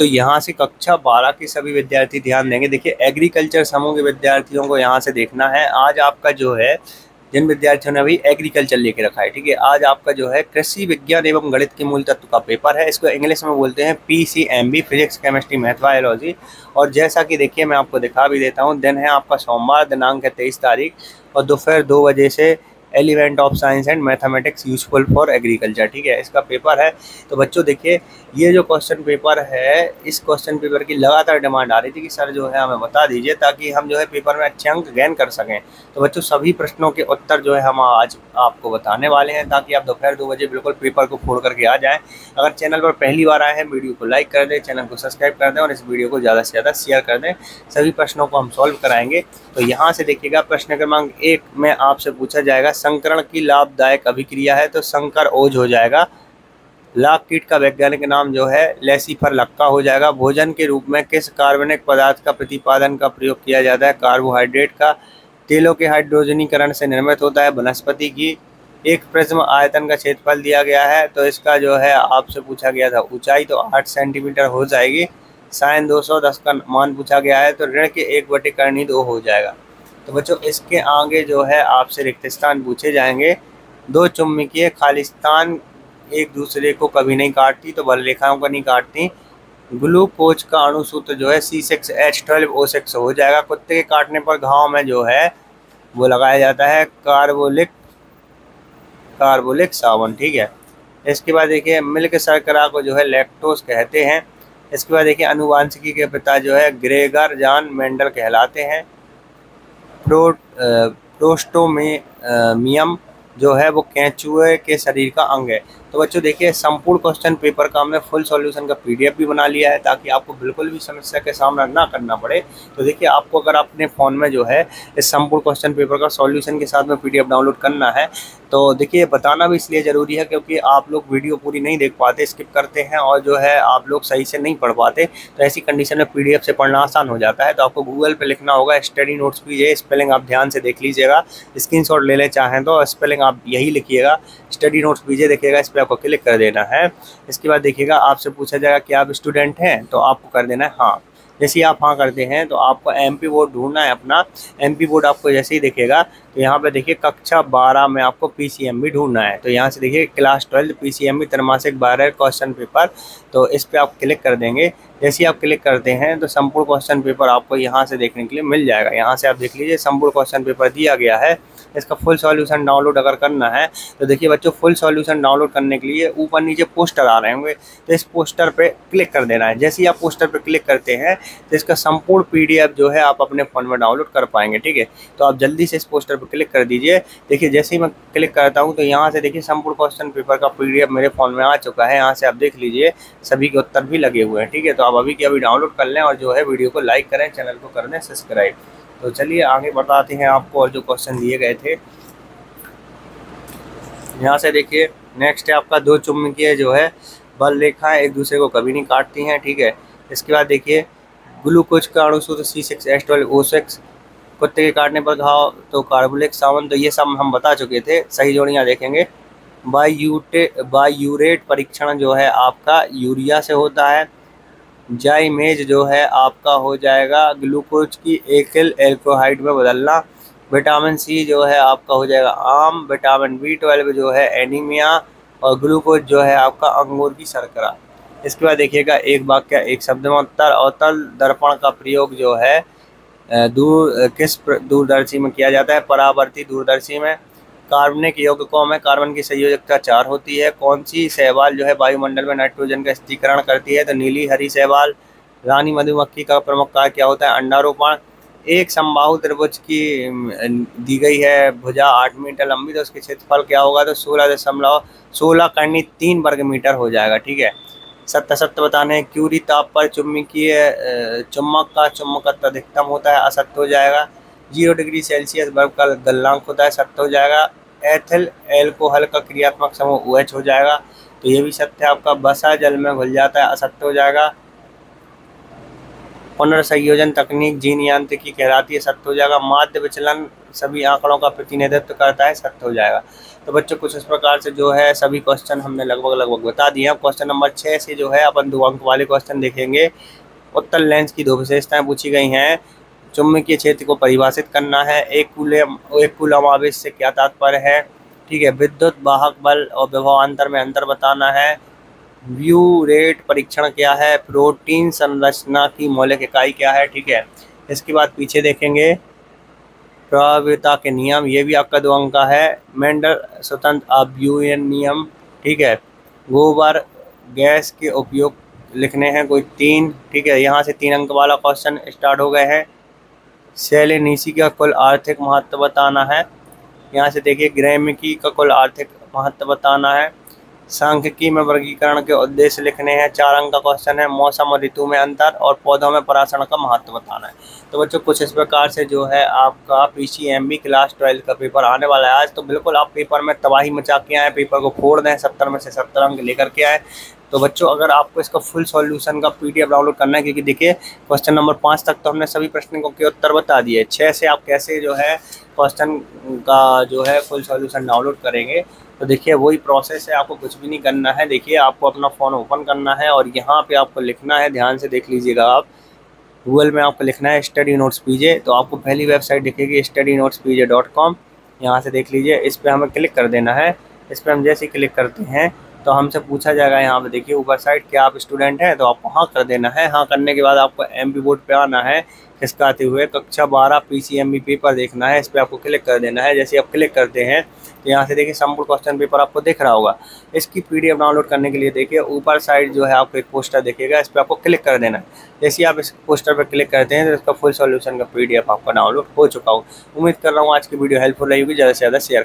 तो यहाँ से कक्षा बारह के सभी विद्यार्थी ध्यान देंगे। देखिए एग्रीकल्चर समूह के विद्यार्थियों को यहाँ से देखना है। आज आपका जो है, जिन विद्यार्थियों ने अभी एग्रीकल्चर लेके रखा है, ठीक है, आज आपका जो है कृषि विज्ञान एवं गणित के मूल तत्व का पेपर है। इसको इंग्लिश में बोलते हैं P C M B physics chemistry math biology और जैसा कि देखिए, मैं आपको दिखा भी देता हूँ, दिन है आपका सोमवार, दिनांक है तेईस तारीख और दोपहर दो बजे से element of science and mathematics useful for agriculture, ठीक है? इसका पेपर है। तो बच्चों देखिए, ये जो क्वेश्चन पेपर है, इस क्वेश्चन पेपर की लगातार डिमांड आ रही थी कि सर जो है हमें बता दीजिए ताकि हम जो है पेपर में अच्छे अंक गेन कर सकें। तो बच्चों सभी प्रश्नों के उत्तर जो है हम आज आपको बताने वाले हैं ताकि आप दोपहर दो बजे बिल्कुल पेपर को फोड़ करके आ जाएँ। अगर चैनल पर पहली बार आए हैं वीडियो को लाइक कर दें चैनल को सब्सक्राइब कर दें और इस वीडियो को ज़्यादा से ज़्यादा शेयर कर दें। सभी प्रश्नों को हम सॉल्व कराएँगे। तो यहाँ से देखिएगा, प्रश्न क्रमांक एक में आपसे पूछा जाएगा संकरण की लाभदायक अभिक्रिया है तो संकर ओझ हो जाएगा। लाख कीट का वैज्ञानिक नाम जो है, लेसीफर लक्का हो जाएगा। भोजन के रूप में किस कार्बनिक पदार्थ का प्रतिपादन का प्रयोग किया जाता है? कार्बोहाइड्रेट का। तेलों के हाइड्रोजनीकरण से निर्मित होता है वनस्पति की। एक प्रिज्म आयतन का क्षेत्रफल दिया गया है तो इसका जो है, आपसे पूछा गया था, ऊंचाई तो आठ सेंटीमीटर हो जाएगी। साइन 210 का मान पूछा गया है तो ऋण के एक बटे करनी दो हो जाएगा। तो बच्चों, इसके आगे जो है आपसे रिक्त स्थान पूछे जाएँगे। दो चुम्बकीय खालिस्तान एक दूसरे को कभी नहीं काटती तो बल रेखाओं का नहीं काटती। ग्लूकोज का अणुसूत्र जो है C six H twelve O six हो जाएगा। कुत्ते के काटने पर घाव में जो है, वो लगाया जाता है कार्बोलिक कार्बोलिक साबुन, ठीक है। इसके बाद देखिए, मिल्क सरकरा को जो है लैक्टोज कहते हैं। इसके बाद देखिए, अनुवांशिकी के पिता जो है, ग्रेगर जान मेंडल कहलाते हैं। प्रो प्रोस्टोमियम जो है वो कैचुए के शरीर का अंग है। तो बच्चों देखिए, संपूर्ण क्वेश्चन पेपर का हमने फुल सॉल्यूशन का पीडीएफ भी बना लिया है ताकि आपको बिल्कुल भी समस्या के सामना ना करना पड़े। तो देखिए, आपको अगर अपने फ़ोन में जो है, इस संपूर्ण क्वेश्चन पेपर का सॉल्यूशन के साथ में पीडीएफ डाउनलोड करना है तो देखिए, बताना भी इसलिए ज़रूरी है क्योंकि आप लोग वीडियो पूरी नहीं देख पाते स्किप करते हैं और जो है, आप लोग सही से नहीं पढ़ पाते। तो ऐसी कंडीशन में पीडीएफ से पढ़ना आसान हो जाता है। तो आपको गूगल पर लिखना होगा स्टडी नोट्स भी ये स्पेलिंग आप ध्यान से देख लीजिएगा। स्क्रीन ले ले चाहें तो स्पेलिंग आप यही लिखिएगा। स्टडी नोट्स पीजिए देखिएगा आपको क्लिक कर देना है। इसके बाद देखिएगा, आपसे पूछा जाएगा कि आप स्टूडेंट हैं तो आपको कर देना है हाँ। जैसे ही आप हाँ करते हैं तो आपको एम पी बोर्ड ढूंढना है अपना। एम पी बोर्ड आपको जैसे ही देखेगा तो यहाँ पे देखिए, कक्षा बारह में आपको पी सी एम भी ढूंढना है। तो यहाँ से देखिए class twelfth P C M भी त्रमासिक बारह क्वेश्चन पेपर तो इस पर आप क्लिक कर देंगे। जैसे ही आप क्लिक करते हैं तो संपूर्ण क्वेश्चन पेपर आपको यहाँ से देखने के लिए मिल जाएगा। यहाँ से आप देख लीजिए, संपूर्ण क्वेश्चन पेपर दिया गया है। इसका फुल सॉल्यूशन डाउनलोड अगर करना है तो देखिए बच्चों फुल सॉल्यूशन डाउनलोड करने के लिए ऊपर नीचे पोस्टर आ रहे होंगे। तो इस पोस्टर पे क्लिक कर देना है। जैसे ही आप पोस्टर पे क्लिक करते हैं तो इसका संपूर्ण पीडीएफ जो है आप अपने फ़ोन में डाउनलोड कर पाएँगे, ठीक है? तो आप जल्दी से इस पोस्टर पर क्लिक कर दीजिए। देखिए, जैसे ही मैं क्लिक करता हूँ तो यहाँ से देखिए संपूर्ण क्वेश्चन पेपर का पीडीएफ मेरे फ़ोन में आ चुका है। यहाँ से आप देख लीजिए, सभी के उत्तर भी लगे हुए हैं, ठीक है? तो आप अभी की अभी डाउनलोड कर लें और जो है वीडियो को लाइक करें, चैनल को कर दें सब्सक्राइब। तो चलिए आगे बताते हैं आपको और जो क्वेश्चन दिए गए थे। यहाँ से देखिए नेक्स्ट है आपका दो चुम्बकीय जो है, बल रेखा एक दूसरे को कभी नहीं काटती हैं, ठीक है? इसके बाद देखिए ग्लूकोज का अणुसूत्र C six S twelve O six कुत्ते के काटने पर घाव तो कार्बोलिक सावन तो ये सब हम बता चुके थे, सही जोड़ियाँ देखेंगे। बायूटे, बायूरेट परीक्षण जो है आपका यूरिया से होता है जाइमेज जो है आपका हो जाएगा ग्लूकोज की एकल एल्कोहाइड में बदलना। विटामिन सी जो है आपका हो जाएगा आम। विटामिन बी ट्वेल्व जो है एनीमिया और ग्लूकोज जो है आपका अंगूर की शर्करा। इसके बाद देखिएगा एक वाक्य, एक शब्द में उत्तर अवतल दर्पण का प्रयोग जो है दूर किस दूरदर्शी में किया जाता है? परावर्ती दूरदर्शी में। कार्बनिक यौगिकों में कार्बन की संयोजकता चार होती है। कौन सी सहवाल जो है वायुमंडल में नाइट्रोजन का स्थिरीकरण करती है? तो नीली हरी सहवाल रानी मधुमक्खी का प्रमुख कार्य क्या होता है? अंडारोपण। एक संबाहु त्रिभुज की दी गई है भुजा आठ मीटर लंबी तो उसके क्षेत्रफल क्या होगा? तो सोलह दशमलव, सोलह करनी तीन वर्ग मीटर हो जाएगा, ठीक है? सत्य सत्य बताने क्यूरी ताप पर चुम्बकीय चुम्बक का चुम्बकत्व अधिकतम होता है, असत्य हो जाएगा। ज़ीरो डिग्री सेल्सियस बर्फ़ का गलनांक होता है, सत्य हो जाएगा। एथिल एल्कोहल का क्रियात्मक समूह ओ OH हो जाएगा। तो ये भी सत्य आपका बसा जल में घुल जाता है, असत्य हो जाएगा। पुनर्संयोजन तकनीक जीन यांत्रिकी कहलाती है, सत्य हो जाएगा। माध्य विचलन सभी आंकड़ों का प्रतिनिधित्व करता है, सत्य हो जाएगा। तो बच्चों, कुछ इस प्रकार से जो है, सभी क्वेश्चन हमने लगभग लगभग बता दिए क्वेश्चन नंबर छः से जो है, अपन दो अंक वाले क्वेश्चन देखेंगे। उत्तर लेंस की दो विशेषताएँ पूछी गई हैं। चुंबकीय क्षेत्र को परिभाषित करना है। एक कूलम एक कूलम आवेश से क्या तात्पर्य है? ठीक है, विद्युत वाहक बल और विभवान्तर में अंतर बताना है। व्यू रेट परीक्षण क्या है? प्रोटीन संरचना की मौलिक इकाई क्या है? ठीक है, इसके बाद पीछे देखेंगे। प्रभाविता के नियम, ये भी आपका दो अंक का है। मेंडल स्वतंत्र अभ्यूयन नियम, ठीक है। गोबर गैस के उपयोग लिखने हैं कोई तीन, ठीक है। यहाँ से तीन अंक वाला क्वेश्चन स्टार्ट हो गए हैं। सेलेनिसी का कुल आर्थिक महत्व बताना है। यहाँ से देखिए ग्रैमिकी का कुल आर्थिक महत्व बताना है। सांख्यिकी में वर्गीकरण के उद्देश्य लिखने हैं। चार अंक का क्वेश्चन है, मौसम और ऋतु में अंतर और पौधों में पराशरण का महत्व बताना है। तो बच्चों, कुछ इस प्रकार से जो है आपका पीसीएमबी क्लास ट्वेल्थ का पेपर आने वाला है। आज तो बिल्कुल आप पेपर में तबाही मचा के आए पेपर को फोड़ दें, सत्तर में से सत्तर अंक लेकर के आए। तो बच्चों, अगर आपको इसका फुल सॉल्यूशन का पीडीएफ डाउनलोड करना है, क्योंकि देखिए क्वेश्चन नंबर पाँच तक तो हमने सभी प्रश्नों के उत्तर बता दिए। छः से आप कैसे जो है क्वेश्चन का जो है फुल सॉल्यूशन डाउनलोड करेंगे तो देखिए, वही प्रोसेस है, आपको कुछ भी नहीं करना है। देखिए, आपको अपना फ़ोन ओपन करना है और यहाँ पे आपको लिखना है, ध्यान से देख लीजिएगा आप। गूगल में आपको लिखना है स्टडी नोट्स पीजे तो आपको पहली वेबसाइट दिखेगी study notes PJ dot com यहाँ से देख लीजिए, इस पर हमें क्लिक कर देना है। इस पर हम जैसे ही क्लिक करते हैं तो हमसे पूछा जाएगा यहाँ पे, देखिए ऊपर साइड क्या आप स्टूडेंट हैं तो आपको हाँ कर देना है। हाँ करने के बाद आपको एम पी बोर्ड पर आना है किसका आते हुए कक्षा बारह P C M B paper देखना है, इस पर आपको क्लिक कर देना है। जैसे आप क्लिक करते हैं तो यहाँ से देखिए संपूर्ण क्वेश्चन पेपर आपको दिख रहा होगा। इसकी पीडीएफ डाउनलोड करने के लिए देखिए ऊपर साइड जो है आपको एक पोस्टर दिखेगा, इस पर आपको क्लिक कर देना है। जैसे आप इस पोस्टर पर क्लिक करते हैं तो इसका फुल सॉल्यूशन का पीडीएफ आपका डाउनलोड हो चुका हो उम्मीद कर रहा हूँ आज की वीडियो हेल्पफुल रहेगी ज़्यादा से ज़्यादा शेयर